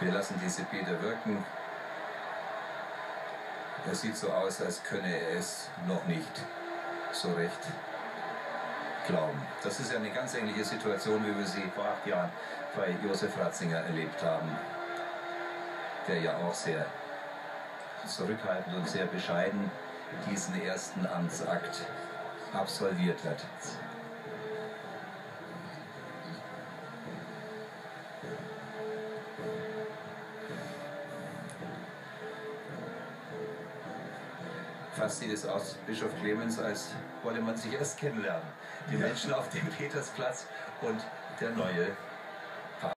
Wir lassen diese Bilder wirken. Es sieht so aus, als könne er es noch nicht so recht glauben. Das ist ja eine ganz ähnliche Situation, wie wir sie vor acht Jahren bei Josef Ratzinger erlebt haben, der ja auch sehr zurückhaltend und sehr bescheiden diesen ersten Amtsakt absolviert hat. Fast sieht es aus, Bischof Clemens, als wolle man sich erst kennenlernen. Die Menschen auf dem Petersplatz und der neue